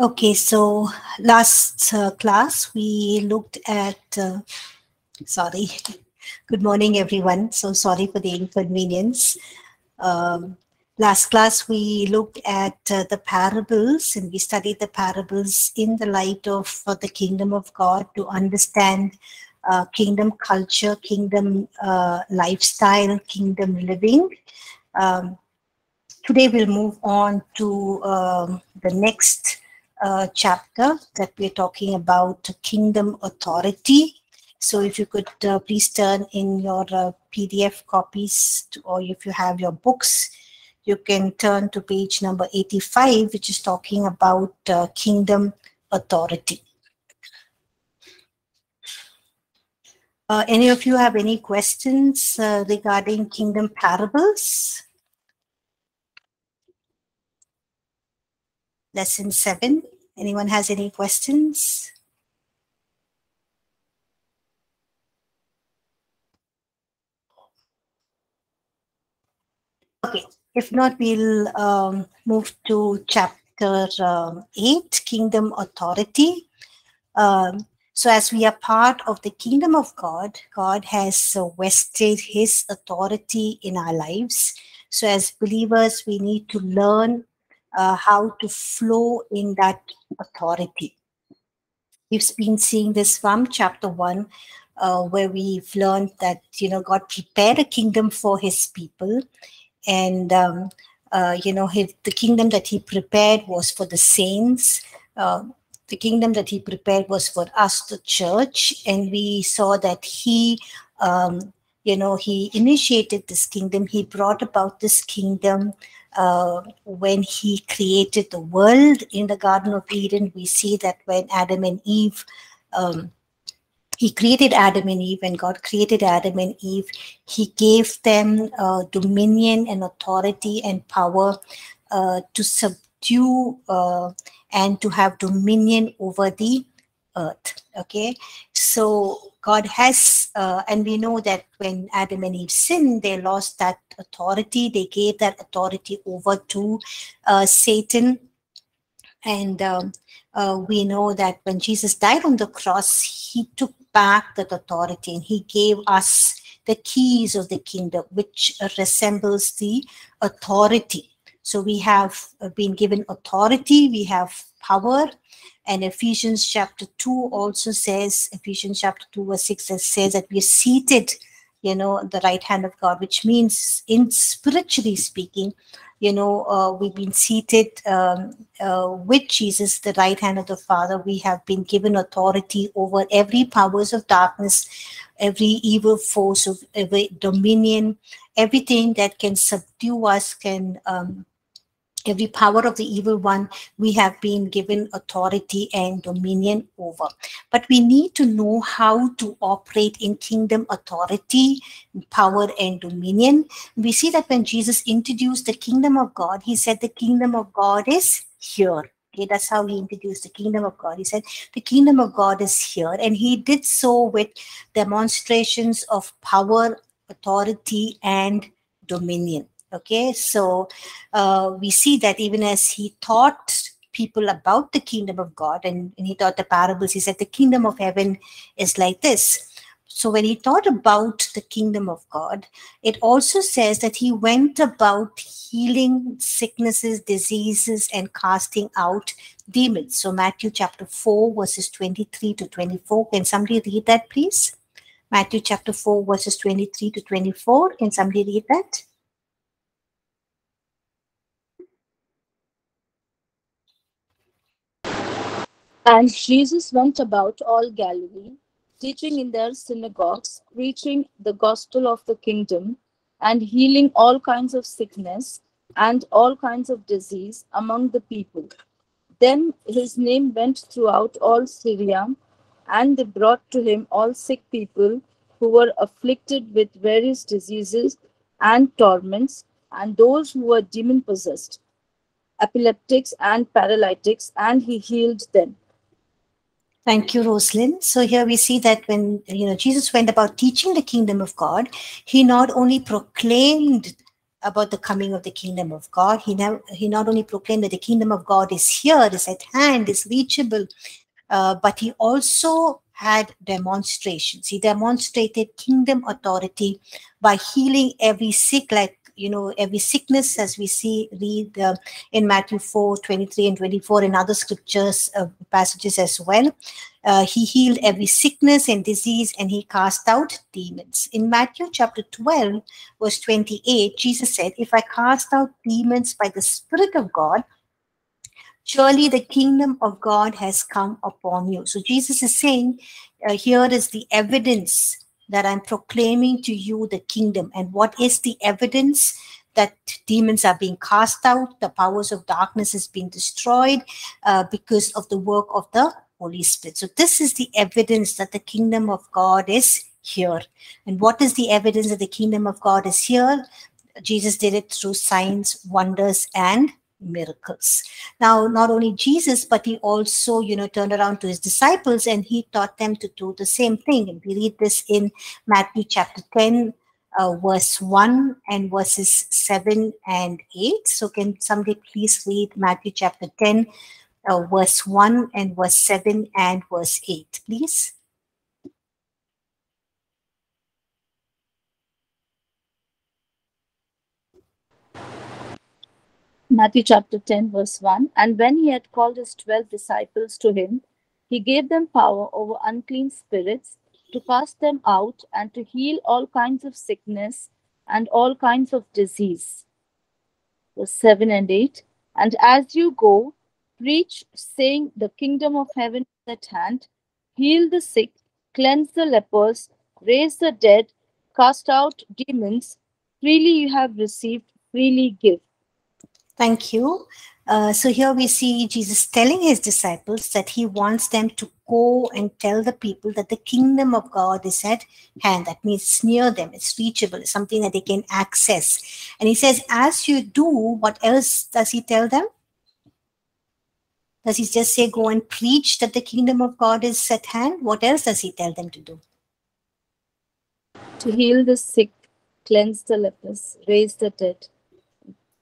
Okay, so last uh, class we looked at, uh, sorry, good morning everyone. So sorry for the inconvenience. Um, last class we looked at uh, the parables and we studied the parables in the light of uh, the kingdom of God to understand uh, kingdom culture, kingdom uh, lifestyle, kingdom living. Um, today we'll move on to um, the next uh, chapter that we're talking about kingdom authority. So if you could uh, please turn in your uh, PDF copies to, or if you have your books, you can turn to page number 85, which is talking about uh, kingdom authority. Uh, any of you have any questions uh, regarding kingdom parables? Lesson seven. Anyone has any questions? Okay, if not, we'll um, move to chapter um, 8, Kingdom Authority. Um, so, as we are part of the kingdom of God, God has uh, vested his authority in our lives. So, as believers, we need to learn uh, how to flow in that authority. We've been seeing this from chapter one, uh, where we've learned that you know God prepared a kingdom for His people, and um, uh, you know his, the kingdom that He prepared was for the saints. Uh, the kingdom that He prepared was for us, the church, and we saw that He um, you know he initiated this kingdom he brought about this kingdom uh, when he created the world in the Garden of Eden, we see that when Adam and Eve, um, he created Adam and Eve, and God created Adam and Eve, he gave them uh, dominion and authority and power uh, to subdue uh, and to have dominion over the earth. Okay, so God has, uh, and we know that when Adam and Eve sinned, they lost that authority. They gave that authority over to uh, Satan. And um, uh, we know that when Jesus died on the cross, he took back that authority and he gave us the keys of the kingdom, which resembles the authority. So we have uh, been given authority, we have power, and Ephesians chapter 2 also says, Ephesians chapter 2, verse 6 says that we're seated, you know, the right hand of God, which means, in spiritually speaking, you know, uh, we've been seated um, uh, with Jesus, the right hand of the Father. We have been given authority over every powers of darkness, every evil force of every dominion, everything that can subdue us, can um, every power of the evil one we have been given authority and dominion over but we need to know how to operate in kingdom authority power and dominion we see that when jesus introduced the kingdom of god he said the kingdom of god is here Okay, that's how he introduced the kingdom of God. He said, The kingdom of God is here. And he did so with demonstrations of power, authority, and dominion. Okay, so uh, we see that even as he taught people about the kingdom of God and, and he taught the parables, he said, The kingdom of heaven is like this. So when he taught about the kingdom of God, it also says that he went about healing sicknesses, diseases, and casting out demons. So Matthew chapter 4, verses 23 to 24. Can somebody read that, please? Matthew chapter 4, verses 23 to 24. Can somebody read that? And Jesus went about all Galilee, teaching in their synagogues, preaching the gospel of the kingdom, and healing all kinds of sickness and all kinds of disease among the people. Then his name went throughout all Syria, and they brought to him all sick people who were afflicted with various diseases and torments, and those who were demon possessed, epileptics, and paralytics, and he healed them. Thank you, Rosalind. So here we see that when you know Jesus went about teaching the kingdom of God, he not only proclaimed about the coming of the kingdom of God. He, now, he not only proclaimed that the kingdom of God is here, is at hand, is reachable, uh, but he also had demonstrations. He demonstrated kingdom authority by healing every sick, like you know every sickness as we see read uh, in matthew 4 23 and 24 and other scriptures uh, passages as well. Uh, he healed every sickness and disease and he cast out demons. In matthew chapter 12 verse 28 jesus said if i cast out demons by the spirit of god surely the kingdom of god has come upon you. So jesus is saying uh, here is the evidence that I'm proclaiming to you the kingdom. And what is the evidence? That demons are being cast out, the powers of darkness is being destroyed uh, because of the work of the Holy Spirit. So, this is the evidence that the kingdom of God is here. And what is the evidence that the kingdom of God is here? Jesus did it through signs, wonders, and miracles. Now, not only Jesus, but he also, you know, turned around to his disciples and he taught them to do the same thing. And we read this in Matthew chapter 10, uh, verse 1 and verses 7 and 8. So, can somebody please read Matthew chapter 10, uh, verse 1 and verse 7 and verse 8, please? Matthew chapter 10, verse 1. And when he had called his twelve disciples to him, he gave them power over unclean spirits to cast them out and to heal all kinds of sickness and all kinds of disease. Verse 7 and 8. And as you go, preach, saying, The kingdom of heaven is at hand, heal the sick, cleanse the lepers, raise the dead, cast out demons. Freely you have received, freely give. Thank you. Uh, so here we see Jesus telling his disciples that he wants them to go and tell the people that the kingdom of God is at hand. That means it's near them, it's reachable, it's something that they can access. And he says, as you do, what else does he tell them? Does he just say, go and preach that the kingdom of God is at hand? What else does he tell them to do? To heal the sick, cleanse the lepers, raise the dead,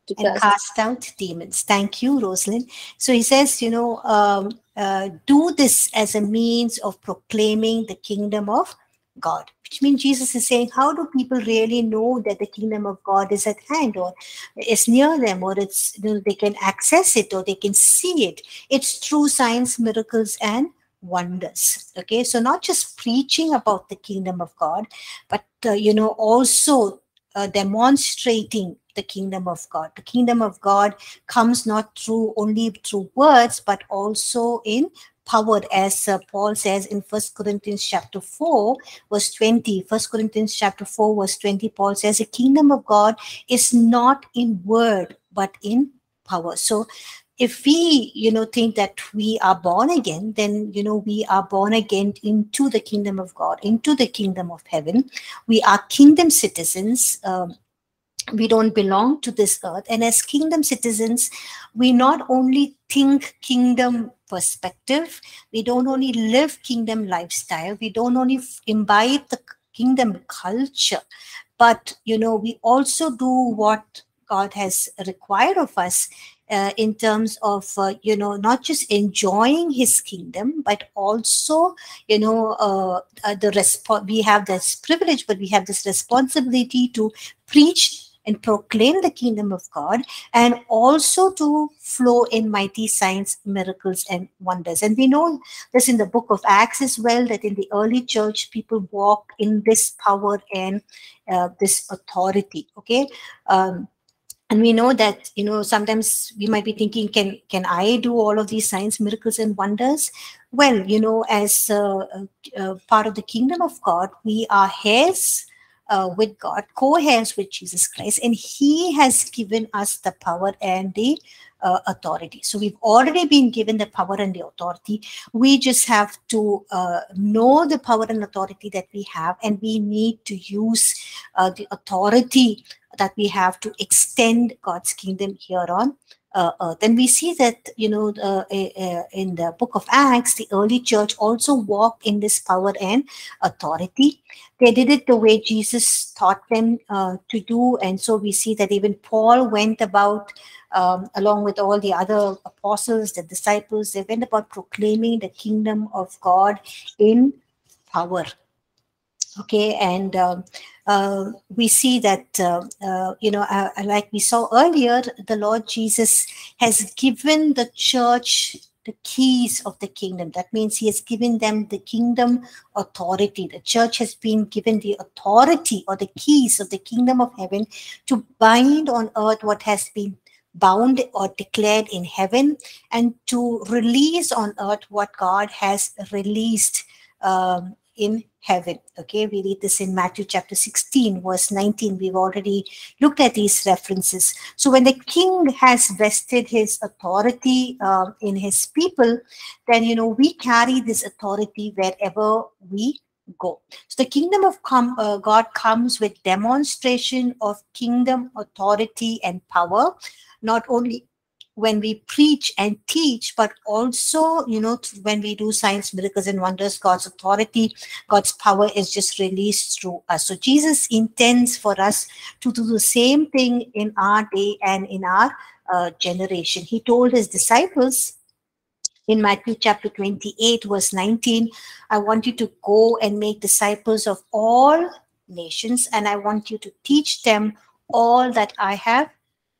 to and cast out demons. Thank you, Rosalind. So he says, you know, um, uh, do this as a means of proclaiming the kingdom of God, which means Jesus is saying, how do people really know that the kingdom of God is at hand or is near them or it's you know, they can access it or they can see it? It's through signs, miracles, and wonders. Okay, so not just preaching about the kingdom of God, but uh, you know also uh, demonstrating the kingdom of God. The kingdom of God comes not through only through words, but also in power, as uh, Paul says in First Corinthians chapter 4, verse 20. First Corinthians chapter 4, verse 20, Paul says, the kingdom of God is not in word, but in power. So if we you know think that we are born again then you know we are born again into the kingdom of god into the kingdom of heaven we are kingdom citizens um, we don't belong to this earth. And as kingdom citizens we not only think kingdom perspective we don't only live kingdom lifestyle we don't only imbibe the kingdom culture but you know we also do what god has required of us uh, in terms of uh, you know not just enjoying his kingdom but also you know uh, uh the we have this privilege but we have this responsibility to preach and proclaim the kingdom of God and also to flow in mighty signs, miracles, and wonders. And we know this in the book of Acts as well that in the early church, people walk in this power and uh, this authority. Okay. Um, and we know that you know sometimes we might be thinking can can i do all of these signs miracles and wonders well you know as uh, uh, part of the kingdom of god we are heirs uh, with God, co-heirs with Jesus Christ, and He has given us the power and the uh, authority. So we've already been given the power and the authority. We just have to uh, know the power and authority that we have, and we need to use uh, the authority that we have to extend God's kingdom here on And we see that, you know, uh, uh, in the book of Acts, the early church also walked in this power and authority. They did it the way Jesus taught them uh, to do. And so we see that even Paul went about, um, along with all the other apostles, the disciples, they went about proclaiming the kingdom of God in power okay? And um, uh, we see that uh, uh, you know uh, like we saw earlier the lord jesus has given the church the keys of the kingdom. That means he has given them the kingdom authority. The church has been given the authority or the keys of the kingdom of heaven to bind on earth what has been bound or declared in heaven and to release on earth what god has released um, in heaven. Okay, we read this in Matthew chapter 16, verse 19. We've already looked at these references. So, when the king has vested his authority uh, in his people, then you know we carry this authority wherever we go. So, the kingdom of com- uh, God comes with demonstration of kingdom authority and power, not only when we preach and teach, but also, you know, when we do signs, miracles, and wonders, God's authority, God's power is just released through us. So Jesus intends for us to do the same thing in our day and in our uh, generation. He told his disciples in Matthew chapter 28, verse 19, I want you to go and make disciples of all nations, and I want you to teach them all that I have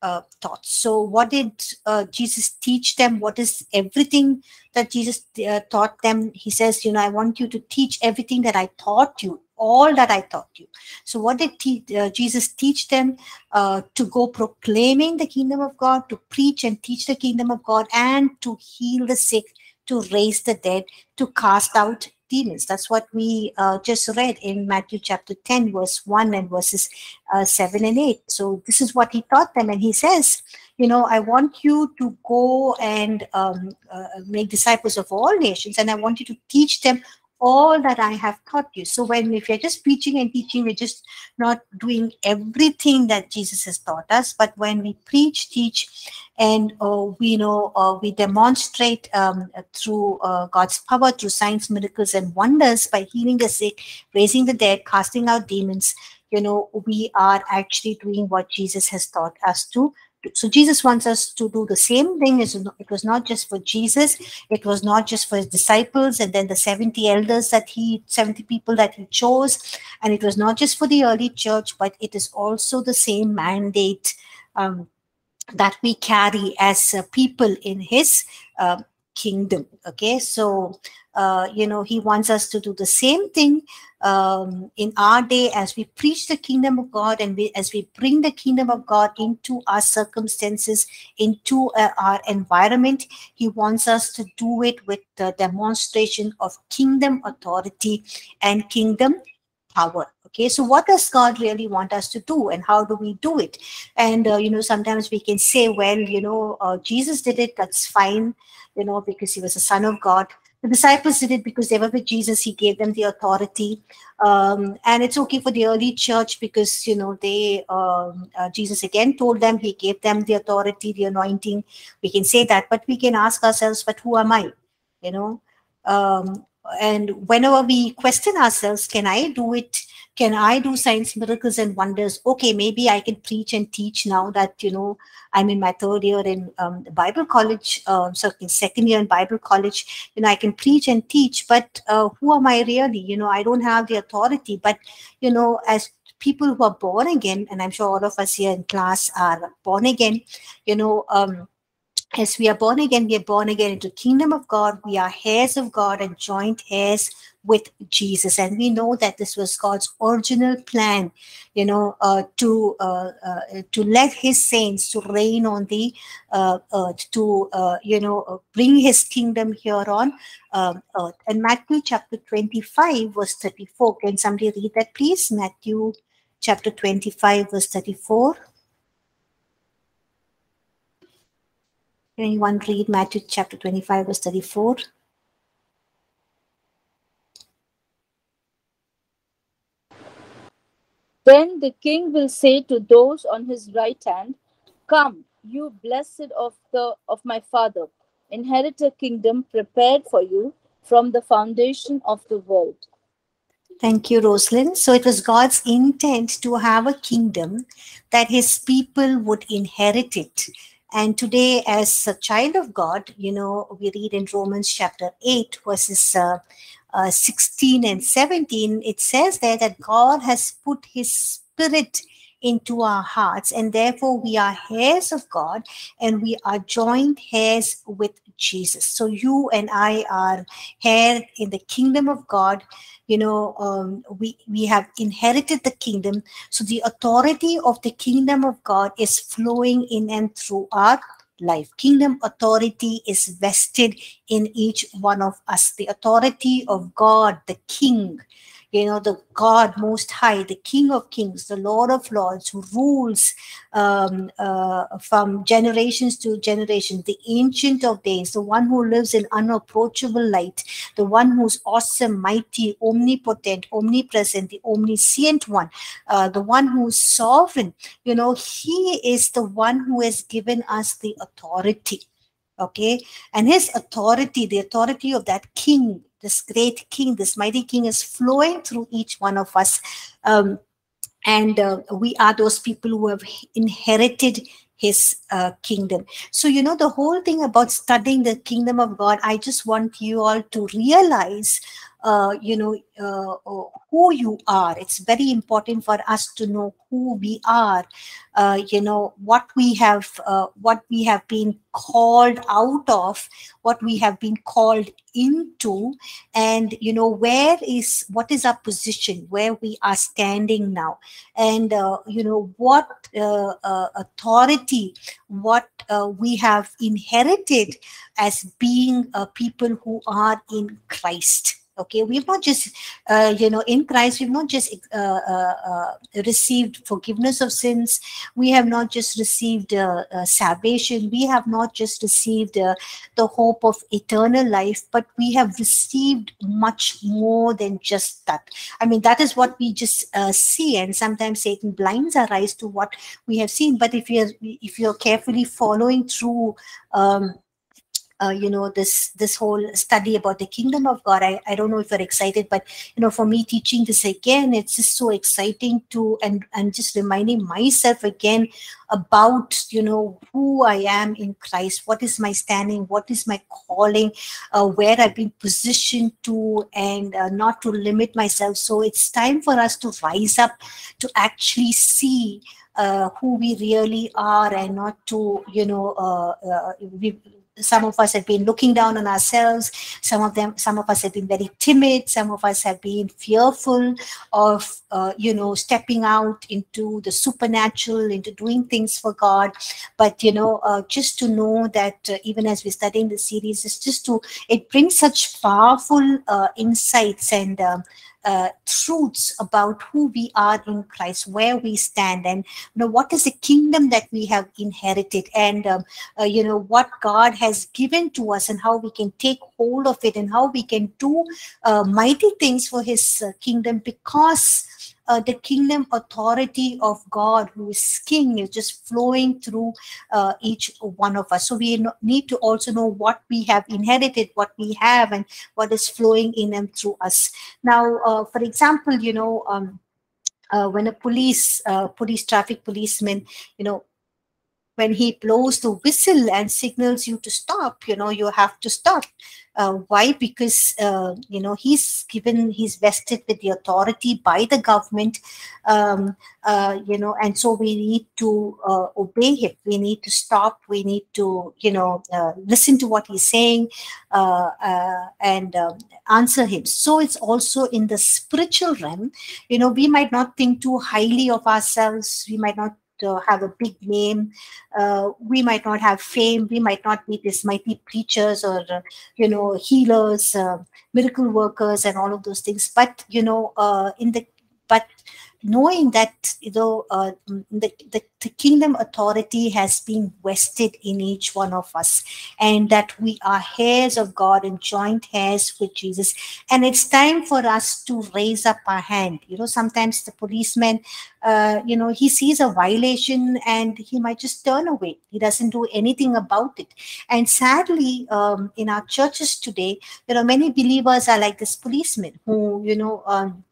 uh, taught. So, what did uh, Jesus teach them? What is everything that Jesus uh, taught them? He says, You know, I want you to teach everything that I taught you, all that I taught you. So, what did te- uh, Jesus teach them? Uh, to go proclaiming the kingdom of God, to preach and teach the kingdom of God, and to heal the sick, to raise the dead, to cast out demons. That's what we uh, just read in Matthew chapter 10, verse 1 and verses uh, 7 and 8. So this is what he taught them. And he says, you know, I want you to go and um, uh, make disciples of all nations, and I want you to teach them all that I have taught you. So when if you're just preaching and teaching, we're just not doing everything that Jesus has taught us. But when we preach, teach, and uh, we know uh, we demonstrate um, through uh, God's power, through signs, miracles, and wonders by healing the sick, raising the dead, casting out demons. You know, we are actually doing what Jesus has taught us to so Jesus wants us to do the same thing. It was not just for Jesus. It was not just for his disciples and then the 70 elders that he, 70 people that he chose. And it was not just for the early church, but it is also the same mandate um, that we carry as uh, people in his uh, kingdom. Okay, so uh, you know, he wants us to do the same thing um, in our day as we preach the kingdom of God and we, as we bring the kingdom of God into our circumstances, into uh, our environment. He wants us to do it with the demonstration of kingdom authority and kingdom power. Okay so what does god really want us to do and how do we do it? And uh, you know sometimes we can say well you know uh, jesus did it that's fine you know because he was a son of god the disciples did it because they were with Jesus. He gave them the authority. Um, and it's okay for the early church because, you know, they, um, uh, Jesus again told them, he gave them the authority, the anointing. We can say that, but we can ask ourselves, but who am I? You know, um, and whenever we question ourselves, can I do it? Can i do science miracles and wonders? Okay maybe i can preach and teach now that you know i'm in my third year in um, bible college uh, so second year in bible college you know i can preach and teach but uh, who am i really? You know i don't have the authority. But you know as people who are born again and i'm sure all of us here in class are born again you know um, as we are born again, we are born again into kingdom of God. We are heirs of God and joint heirs with Jesus. And we know that this was God's original plan, you know, uh, to uh, uh, to let His saints to reign on the uh, earth, to uh, you know uh, bring His kingdom here on um, earth. And Matthew chapter twenty-five, verse thirty-four. Can somebody read that, please? Matthew chapter twenty-five, verse thirty-four. Can anyone read Matthew chapter 25, verse 34? Then the king will say to those on his right hand, Come, you blessed of the of my father, inherit a kingdom prepared for you from the foundation of the world. Thank you, Rosalind. So it was God's intent to have a kingdom that his people would inherit it. And today, as a child of God, you know, we read in Romans chapter 8, verses uh, uh, 16 and 17, it says there that God has put his spirit into our hearts, and therefore we are heirs of God and we are joint heirs with Jesus. So you and I are heirs in the kingdom of God. You know, um, we we have inherited the kingdom. So the authority of the kingdom of God is flowing in and through our life. Kingdom authority is vested in each one of us. The authority of God, the King, you know, the God Most High, the King of Kings, the Lord of Lords, who rules um, uh, from generations to generation, the Ancient of Days, the one who lives in unapproachable light, the one who's awesome, mighty, omnipotent, omnipresent, the omniscient one, uh, the one who's sovereign. You know, He is the one who has given us the authority okay and his authority the authority of that king this great king, this mighty king is flowing through each one of us. Um, and uh, we are those people who have inherited his uh, kingdom. So, you know, the whole thing about studying the kingdom of God, I just want you all to realize uh, you know uh, uh, who you are. It's very important for us to know who we are uh, you know what we have uh, what we have been called out of what we have been called into and you know where is what is our position where we are standing now and uh, you know what authority what we have inherited as being people who are in christ okay we've not just uh, you know in christ we've not just uh, uh, uh received forgiveness of sins. We have not just received uh, uh, salvation. We have not just received the hope of eternal life but we have received much more than just that. I mean that is what we just see and sometimes satan blinds our eyes to what we have seen. But if you're if you're carefully following through um, uh, you know this this whole study about the kingdom of god I, I don't know if you're excited but you know for me teaching this again it's just so exciting to and and just reminding myself again about you know who i am in christ what is my standing what is my calling uh, where i've been positioned to and uh, not to limit myself. So it's time for us to rise up to actually see uh, who we really are and not to you know uh, uh, we, some of us have been looking down on ourselves. Some of them some of us have been very timid. Some of us have been fearful of uh, you know stepping out into the supernatural into doing things for god. But you know uh, just to know that uh, even as we're studying the series it's just to it brings such powerful uh, insights and um, uh, truths about who we are in Christ, where we stand, and you know what is the kingdom that we have inherited, and um, uh, you know what God has given to us, and how we can take hold of it, and how we can do uh, mighty things for His uh, kingdom because uh, the kingdom authority of God, who is King, is just flowing through uh, each one of us. So we need to also know what we have inherited, what we have, and what is flowing in and through us. Now, uh, for example, you know. Um, uh, when a police uh, police traffic policeman you know when he blows the whistle and signals you to stop you know you have to stop. Uh, why? Because uh, you know he's given he's vested with the authority by the government um, uh, you know and so we need to uh, obey him. We need to stop. We need to you know uh, listen to what he's saying uh, and um, answer him. So it's also in the spiritual realm. You know we might not think too highly of ourselves. We might not uh, have a big name. Uh, we might not have fame. We might not be these mighty preachers or, uh, you know, healers, uh, miracle workers, and all of those things. But, you know, uh, in the but knowing that you know uh, the, the, the kingdom authority has been vested in each one of us and that we are heirs of god and joint heirs with jesus. And it's time for us to raise up our hand. You know sometimes the policeman uh, you know he sees a violation and he might just turn away. He doesn't do anything about it. And sadly um, in our churches today you know many believers are like this policeman who you know um,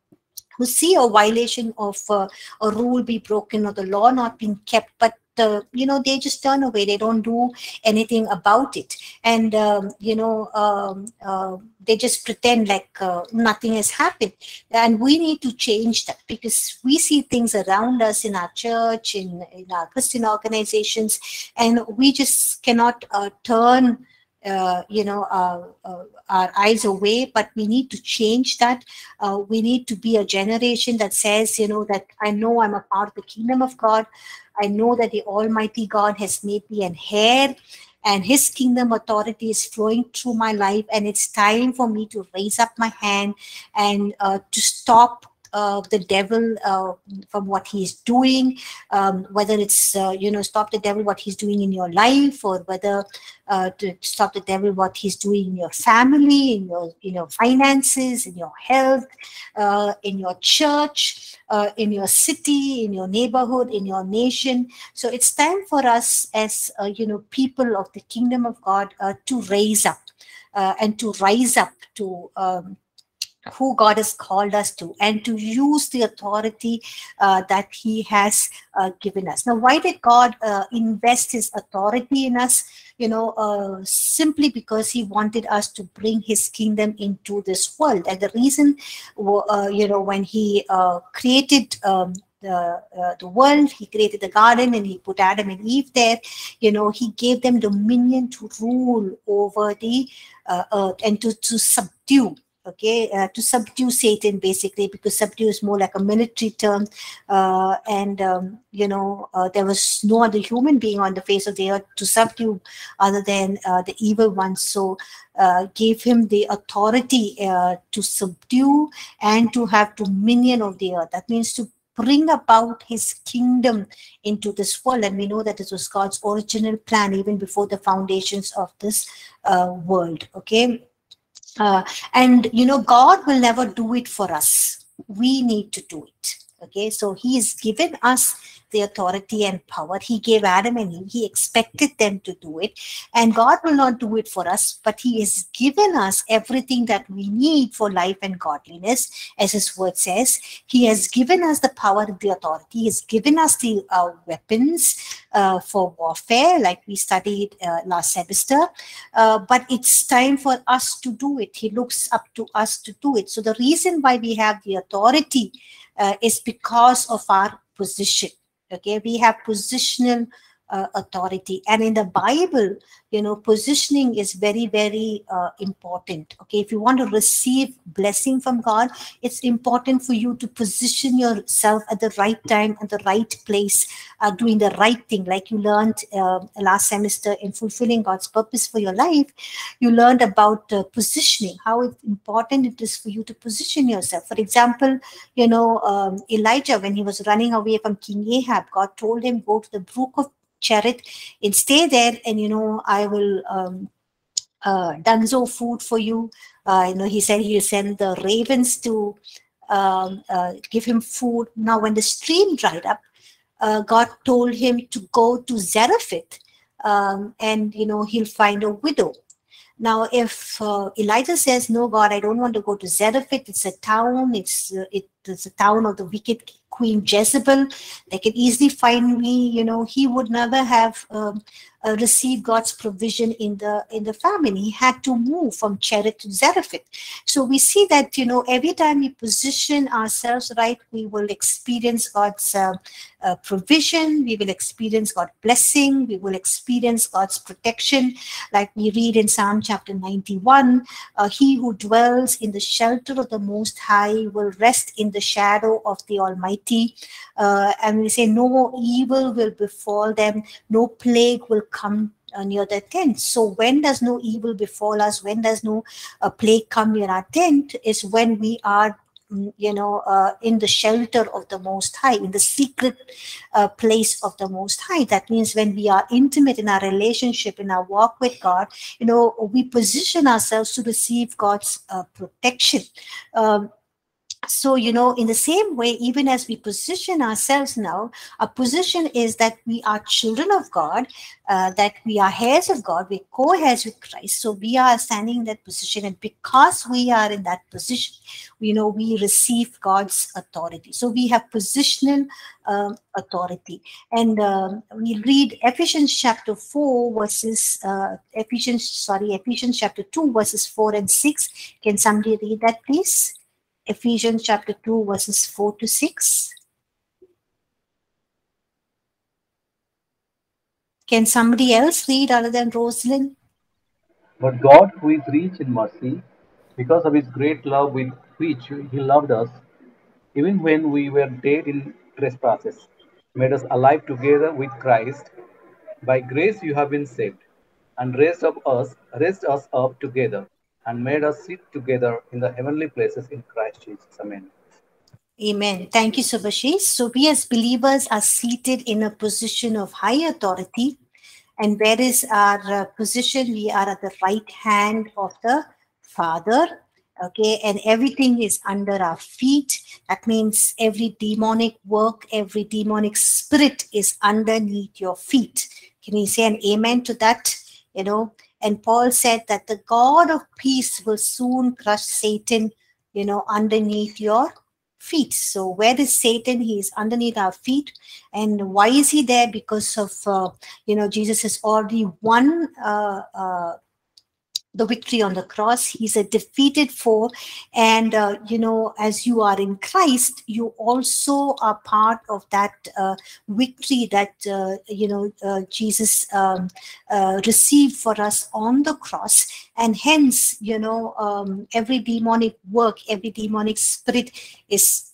who see a violation of uh, a rule be broken or the law not being kept, but uh, you know they just turn away. They don't do anything about it. And um, you know um, uh, they just pretend like uh, nothing has happened. And we need to change that because we see things around us in our church in, in our christian organizations and we just cannot uh, turn uh, you know uh, uh, our eyes away but we need to change that. Uh, we need to be a generation that says you know that i know i'm a part of the kingdom of god. I know that the almighty god has made me an heir and his kingdom authority is flowing through my life and it's time for me to raise up my hand and uh, to stop uh, the devil uh, from what he's doing, um, whether it's, uh, you know, stop the devil what he's doing in your life or whether uh, to stop the devil what he's doing in your family, in your, in your finances, in your health, uh, in your church, uh, in your city, in your neighborhood, in your nation. So it's time for us as, you know, people of the kingdom of God to raise up and to rise up to um, who God has called us to and to use the authority uh, that He has uh, given us. Now, why did God uh, invest His authority in us? You know, uh, simply because He wanted us to bring His kingdom into this world. And the reason, uh, you know, when He uh, created um, the, uh, the world he created the garden and he put adam and eve there you know he gave them dominion to rule over the uh, earth and to, to subdue okay, uh, to subdue Satan basically, because subdue is more like a military term. Uh, and, um, you know, uh, there was no other human being on the face of the earth to subdue other than uh, the evil one. So, uh, gave him the authority uh, to subdue and to have dominion of the earth. That means to bring about his kingdom into this world. And we know that this was God's original plan even before the foundations of this world. Okay. Uh, and you know, God will never do it for us. We need to do it. Okay, so He has given us the authority and power. He gave Adam and Eve. He expected them to do it. And God will not do it for us, but He has given us everything that we need for life and godliness, as His word says. He has given us the power the authority. He has given us the uh, weapons uh, for warfare, like we studied uh, last semester. Uh, but it's time for us to do it. He looks up to us to do it. So the reason why we have the authority uh, is because of our position okay we have positional uh, authority. And in the bible you know positioning is very very uh, important. Okay if you want to receive blessing from god it's important for you to position yourself at the right time at the right place uh, doing the right thing. Like you learned uh, last semester in fulfilling god's purpose for your life you learned about uh, positioning how important it is for you to position yourself. For example you know um, elijah when he was running away from king ahab god told him go to the brook of Cherith and stay there and you know I will um, uh, dunzo food for you. Uh, you know he said he'll send the ravens to um, uh, give him food. Now when the stream dried up, uh, God told him to go to Zarephath um, and you know he'll find a widow. Now, if uh, Elijah says, "No, God, I don't want to go to Zarephath. It's a town. It's uh, a town of the wicked Queen Jezebel. They can easily find me. You know, he would never have um, uh, received God's provision in the in the famine. He had to move from Cherith to Zarephath. So we see that you know every time we position ourselves right, we will experience God's uh, uh, provision. We will experience God's blessing. We will experience God's protection, like we read in Psalm chapter ninety-one. Uh, he who dwells in the shelter of the Most High will rest in the shadow of the Almighty. Uh, and we say, No evil will befall them, no plague will come uh, near their tent. So when does no evil befall us? When does no uh, plague come near our tent? Is when we are mm, you know, uh, in the shelter of the Most High, in the secret uh, place of the Most High. That means when we are intimate in our relationship, in our walk with God, you know, we position ourselves to receive God's uh, protection. Um, so you know in the same way even as we position ourselves now our position is that we are children of god uh, that we are heirs of god we're co-heirs with christ. So we are standing in that position and because we are in that position you know we receive god's authority. So we have positional um, authority. And um, we read ephesians chapter 4 verses uh, ephesians sorry ephesians chapter 2 verses 4 and 6 can somebody read that please Ephesians chapter 2, verses 4 to 6. Can somebody else read other than Rosalind? But God, who is rich in mercy, because of his great love with which he loved us, even when we were dead in trespasses, made us alive together with Christ. By grace you have been saved, and raised up us, raised us up together and made us sit together in the heavenly places in Christ Jesus. Amen. Amen. Thank you, Subhashish. So we as believers are seated in a position of high authority. And where is our uh, position? We are at the right hand of the Father. Okay, and everything is under our feet. That means every demonic work, every demonic spirit is underneath your feet. Can you say an amen to that? You know, and Paul said that the God of peace will soon crush Satan, you know, underneath your feet. So where is Satan? He is underneath our feet. And why is he there? Because of, uh, you know, Jesus has already won uh, uh, the victory on the cross. He's a defeated foe. And, uh, you know, as you are in Christ, you also are part of that uh, victory that, uh, you know, uh, Jesus um, uh, received for us on the cross. And hence, you know, um, every demonic work, every demonic spirit is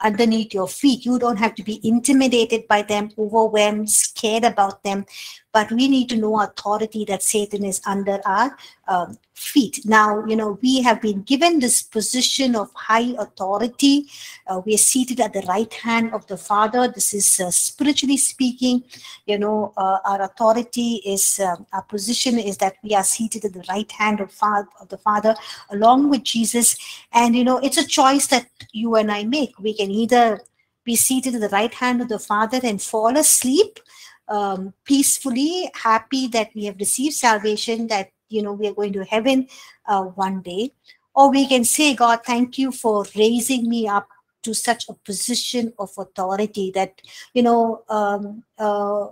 underneath your feet. You don't have to be intimidated by them, overwhelmed, scared about them but we need to know authority that Satan is under our um, feet. Now, you know, we have been given this position of high authority. Uh, we are seated at the right hand of the Father. This is uh, spiritually speaking, you know, uh, our authority is, um, our position is that we are seated at the right hand of, of the Father along with Jesus. And, you know, it's a choice that you and I make. We can either be seated at the right hand of the Father and fall asleep um, peacefully, happy that we have received salvation, that you know we are going to heaven uh, one day, or we can say, God, thank you for raising me up to such a position of authority that you know. Um, uh,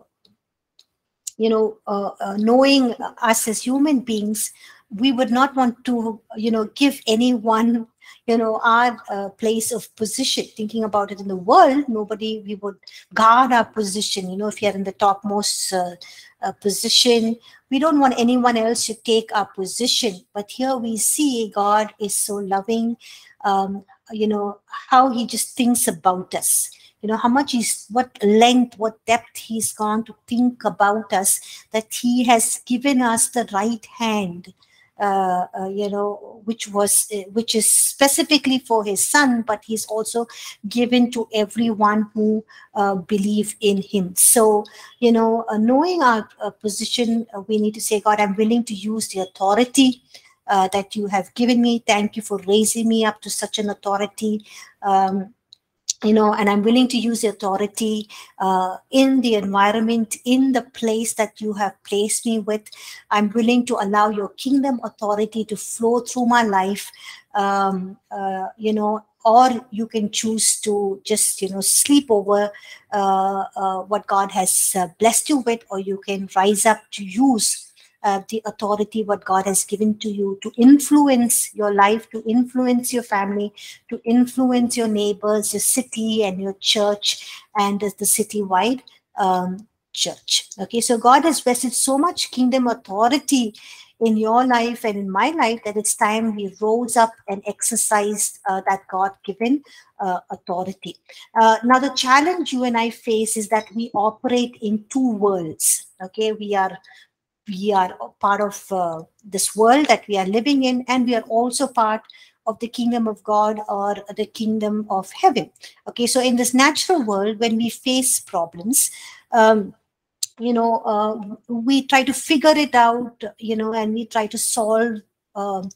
you know, uh, uh knowing us as human beings, we would not want to, you know, give anyone you know our uh, place of position thinking about it in the world nobody we would guard our position. You know if you're in the topmost uh, uh, position we don't want anyone else to take our position. But here we see god is so loving um, you know how he just thinks about us. You know how much he's what length what depth he's gone to think about us that he has given us the right hand uh, uh, you know, which was uh, which is specifically for his son, but he's also given to everyone who uh, believe in him. So, you know, uh, knowing our position, we need to say, God, I'm willing to use the authority. that you have given me. Thank you for raising me up to such an authority. Um, you know and i'm willing to use the authority uh, in the environment in the place that you have placed me with. I'm willing to allow your kingdom authority to flow through my life um, uh, you know or you can choose to just you know sleep over uh, uh what god has uh, blessed you with or you can rise up to use uh, the authority what God has given to you to influence your life, to influence your family, to influence your neighbors, your city, and your church, and the city-wide um, church. Okay, so God has vested so much kingdom authority in your life and in my life that it's time we rose up and exercised uh, that God given uh, authority. Uh, now, the challenge you and I face is that we operate in two worlds. Okay, we are we are part of uh, this world that we are living in and we are also part of the kingdom of God or the kingdom of heaven. Okay, so in this natural world, when we face problems, um, you know, uh, we try to figure it out, you know, and we try to solve um,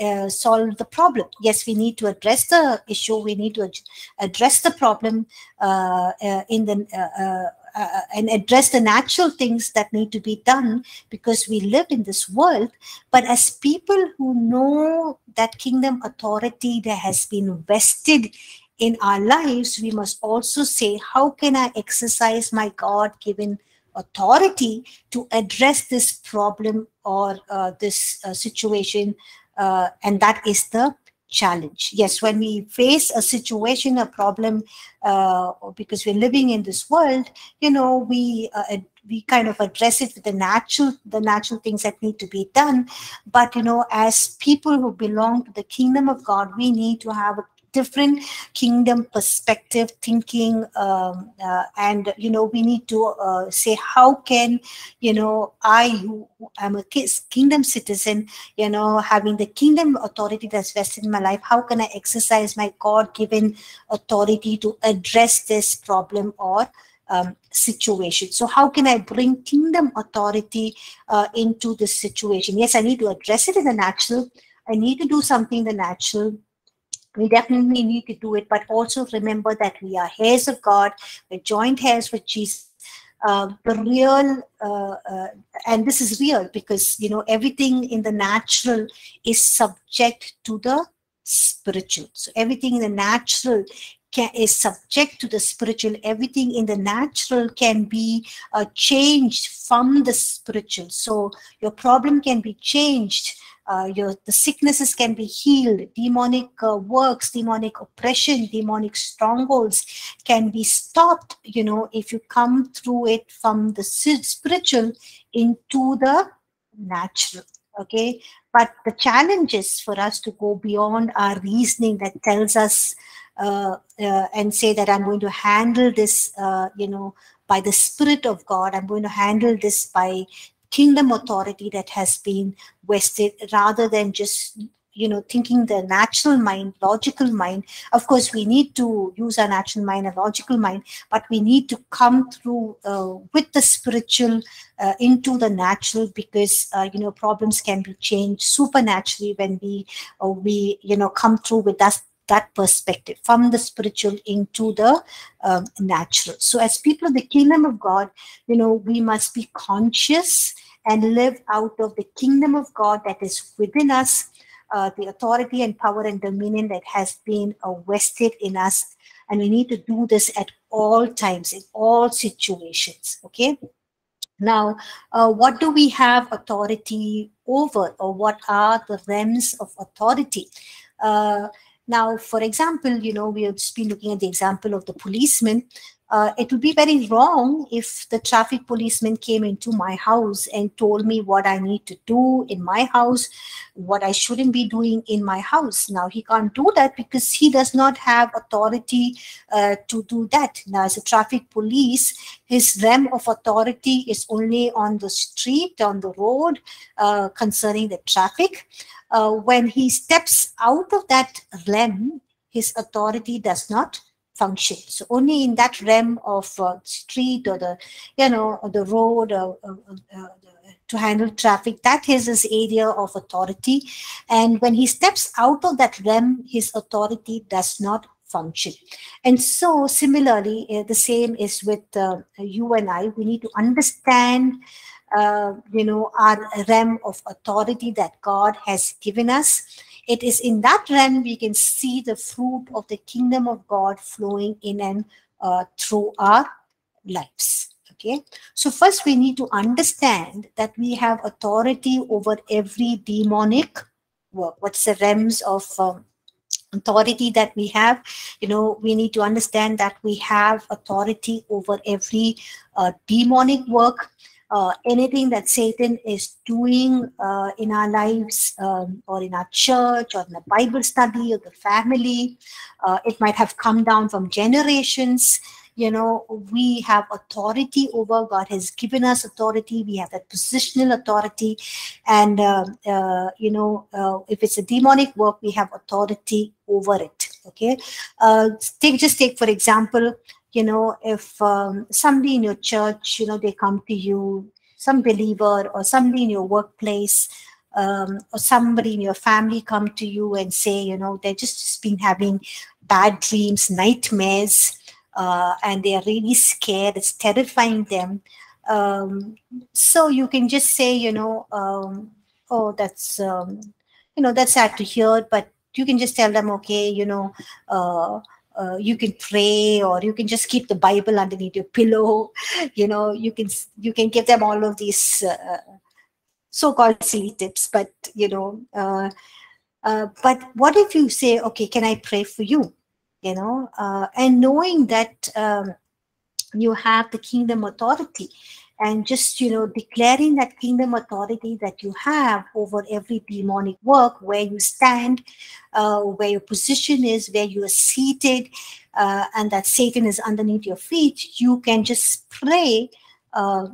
uh, solve the problem. Yes, we need to address the issue. We need to ad- address the problem uh, uh, in the uh, and address the natural things that need to be done because we live in this world. But as people who know that kingdom authority that has been vested in our lives, we must also say, how can I exercise my God given authority to address this problem or uh, this uh, situation? Uh, and that is the challenge. Yes, when we face a situation, a problem, uh, because we're living in this world, you know, we uh, we kind of address it with the natural the natural things that need to be done. But you know, as people who belong to the kingdom of God, we need to have a different kingdom perspective thinking um, uh, and you know we need to uh, say how can you know i who am a kingdom citizen you know having the kingdom authority that's vested in my life how can i exercise my god given authority to address this problem or um, situation. So, how can I bring kingdom authority uh, into this situation? Yes, I need to address it in the natural. I need to do something in the natural we definitely need to do it, but also remember that we are heirs of God, we're joint heirs with Jesus. Uh, the real, uh, uh, and this is real because you know everything in the natural is subject to the spiritual. So everything in the natural can, is subject to the spiritual. Everything in the natural can be uh, changed from the spiritual. So your problem can be changed uh, your the sicknesses can be healed. Demonic uh, works demonic oppression demonic strongholds can be stopped you know if you come through it from the spiritual into the natural okay? But the challenge is for us to go beyond our reasoning that tells us uh, uh, and say that i'm going to handle this uh, you know by the spirit of god i'm going to handle this by kingdom authority that has been vested rather than just you know thinking the natural mind logical mind of course we need to use our natural mind and logical mind but we need to come through uh, with the spiritual uh, into the natural because uh, you know problems can be changed supernaturally when we uh, we you know come through with that that perspective from the spiritual into the um, natural. So, as people of the kingdom of God, you know, we must be conscious and live out of the kingdom of God that is within us, uh, the authority and power and dominion that has been uh, vested in us. And we need to do this at all times, in all situations. Okay. Now, uh, what do we have authority over, or what are the realms of authority? Uh, now, for example, you know, we have been looking at the example of the policeman. Uh, it would be very wrong if the traffic policeman came into my house and told me what I need to do in my house, what I shouldn't be doing in my house. Now, he can't do that because he does not have authority uh, to do that. Now, as a traffic police, his realm of authority is only on the street, on the road, uh, concerning the traffic uh, when he steps out of that realm, his authority does not function. So only in that realm of uh, street or the, you know, the road uh, uh, uh, to handle traffic, that is his area of authority. And when he steps out of that realm, his authority does not function. And so similarly, uh, the same is with uh, you and I. We need to understand uh, you know, our realm of authority that God has given us. It is in that realm we can see the fruit of the kingdom of God flowing in and uh, through our lives. Okay, so first we need to understand that we have authority over every demonic work. What's the realms of um, authority that we have you know we need to understand that we have authority over every uh, demonic work uh, anything that Satan is doing uh, in our lives um, or in our church or in the Bible study or the family. Uh, it might have come down from generations. you know we have authority over god has given us authority we have that positional authority and uh, uh, you know if it's a demonic work we have authority over it okay take just take for example you know if um, somebody in your church you know they come to you some believer or somebody in your workplace um, or somebody in your family come to you and say you know they've just, just been having bad dreams nightmares uh, and they are really scared it's terrifying them um, so you can just say you know um, oh that's um, you know that's sad to hear but you can just tell them okay you know uh, uh, you can pray or you can just keep the bible underneath your pillow. You know you can you can give them all of these uh, so-called silly tips but you know uh, uh, but what if you say okay can i pray for you? You know uh, and knowing that um, you have the kingdom authority and just you know declaring that kingdom authority that you have over every demonic work where you stand uh, where your position is where you are seated uh, and that satan is underneath your feet you can just pray uh,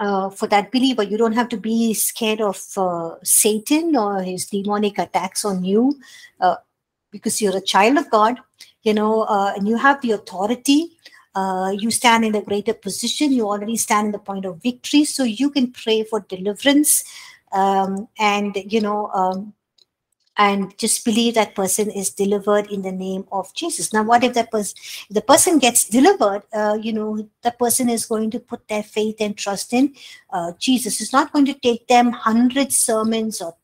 uh, for that believer. You don't have to be scared of uh, Satan or his demonic attacks on you uh, because you're a child of God, you know, and you have the authority. Uh, you stand in a greater position. You already stand in the point of victory. So you can pray for deliverance um, and, you know, um, and just believe that person is delivered in the name of Jesus. Now, what if that person, the person gets delivered? Uh, you know, the person is going to put their faith and trust in uh, Jesus. It's not going to take them hundred sermons or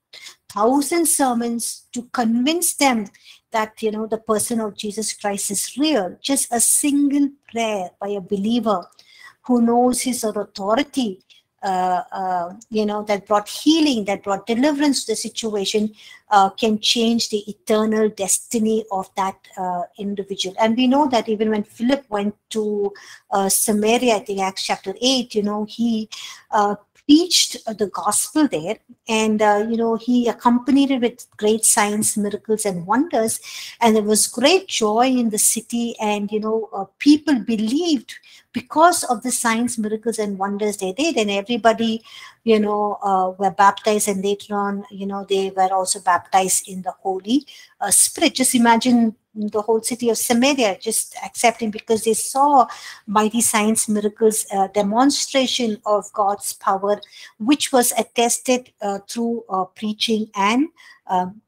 thousand sermons to convince them that you know the person of Jesus Christ is real. Just a single prayer by a believer who knows his authority uh, uh, you know, that brought healing, that brought deliverance to the situation, uh, can change the eternal destiny of that uh, individual. And we know that even when Philip went to uh, Samaria, I think Acts chapter 8, you know, he uh, preached the gospel there. And uh, you know he accompanied it with great signs miracles and wonders. And there was great joy in the city. And you know uh, people believed because of the signs miracles and wonders they did. And everybody you know uh, were baptized. And later on you know they were also baptized in the holy uh, spirit. Just imagine the whole city of Samaria just accepting because they saw mighty signs, miracles, uh, demonstration of God's power, which was attested uh, through uh, preaching and um,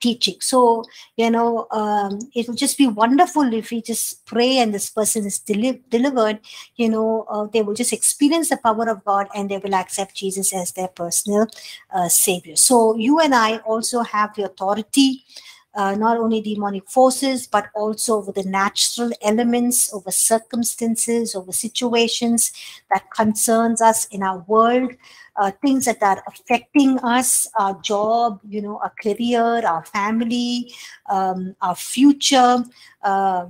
teaching. So, you know, um, it will just be wonderful if we just pray and this person is deli- delivered, you know, uh, they will just experience the power of God and they will accept Jesus as their personal uh, savior. So, you and I also have the authority uh, not only demonic forces, but also over the natural elements, over circumstances, over situations that concerns us in our world, uh, things that are affecting us, our job, you know, our career, our family, um, our future. Uh,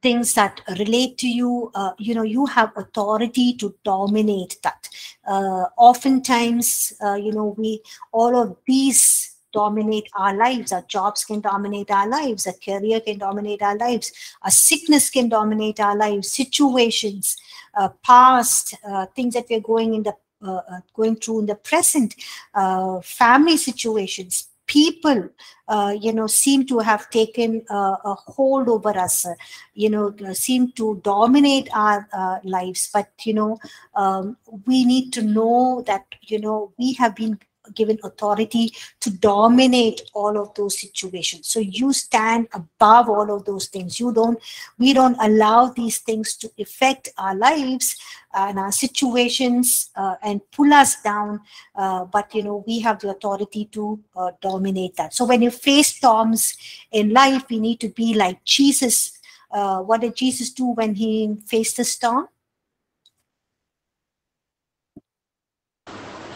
things that relate to you uh, you know you have authority to dominate that uh, oftentimes uh, you know we all of these dominate our lives. Our jobs can dominate our lives. Our career can dominate our lives. Our sickness can dominate our lives. Situations, uh, past uh, things that we're going in the uh, uh going through in the present, uh, family situations, people uh, you know seem to have taken uh, a hold over us uh, you know seem to dominate our lives but you know um, we need to know that you know we have been given authority to dominate all of those situations. So you stand above all of those things. You don't we don't allow these things to affect our lives and our situations uh, and pull us down uh, but you know we have the authority to uh, dominate that. So when you face storms in life we need to be like jesus. Uh, what did jesus do when he faced the storm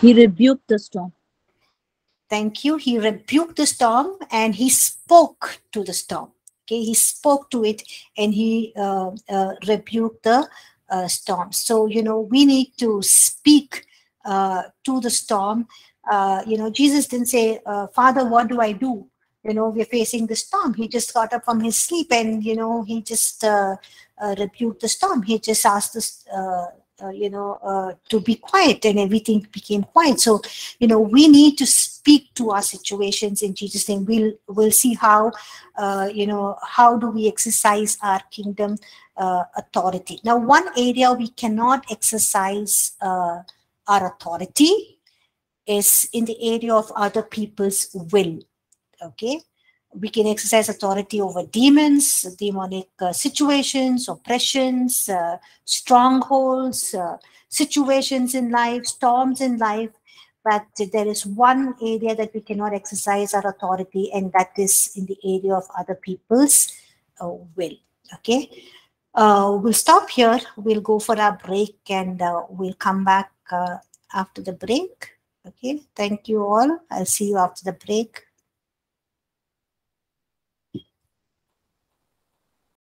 he rebuked the storm Thank you. He rebuked the storm and he spoke to the storm. Okay, he spoke to it and he uh, uh, rebuked the uh, storm. So, you know, we need to speak uh, to the storm. Uh, you know, Jesus didn't say, uh, Father, what do I do? you know we're facing the storm he just got up from his sleep and you know he just rebuked the storm he just asked us uh, you know, uh, to be quiet and everything became quiet. So, you know, we need to speak to our situations in Jesus' name. We'll, we'll see how, uh, you know, how do we exercise our kingdom uh, authority. Now, one area we cannot exercise uh, our authority is in the area of other people's will. Okay we can exercise authority over demons, demonic uh, situations, oppressions, uh, strongholds, uh, situations in life, storms in life. But there is one area that we cannot exercise our authority, and that is in the area of other people's uh, will. Okay. Uh, we'll stop here. We'll go for our break and uh, we'll come back after the break. Okay. Thank you all. I'll see you after the break.